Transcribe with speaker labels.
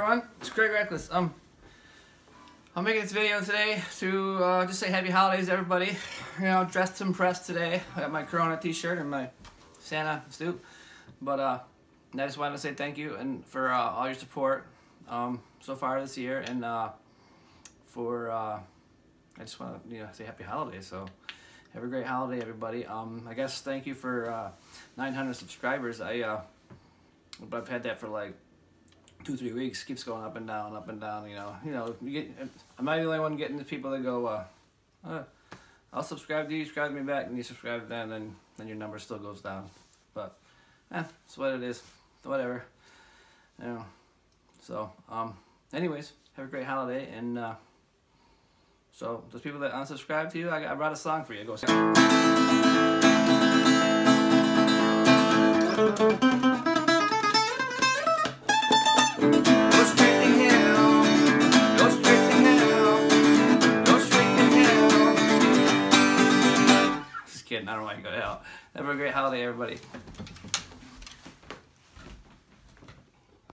Speaker 1: everyone, it's Craig Wreckless. Um, I'm making this video today to uh, just say happy holidays everybody. You know, dressed and impress today. I got my Corona t-shirt and my Santa suit. But uh, I just wanted to say thank you and for uh, all your support um, so far this year. And uh, for, uh, I just want to you know, say happy holidays. So have a great holiday, everybody. Um, I guess thank you for uh, 900 subscribers. I, uh, I've had that for like two three weeks keeps going up and down up and down you know. You know you get i'm not the only one getting the people that go uh, uh, i'll subscribe to you subscribe to me back and you subscribe to them and then your number still goes down. But eh, it's what it is. Whatever. You know. So um anyways have a great holiday and uh so those people that unsubscribe to you i, I brought a song for you. Go kidding. I don't want to go to hell. Have a great holiday, everybody.